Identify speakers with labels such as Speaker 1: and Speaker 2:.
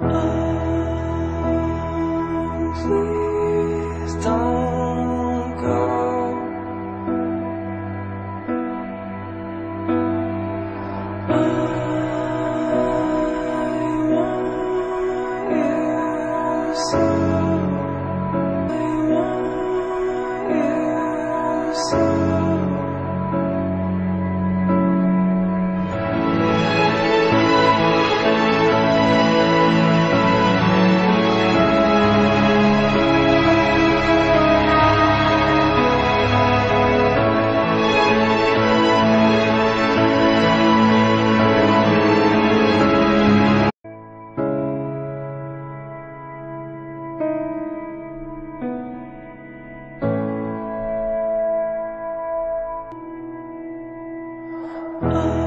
Speaker 1: Oh. Oh.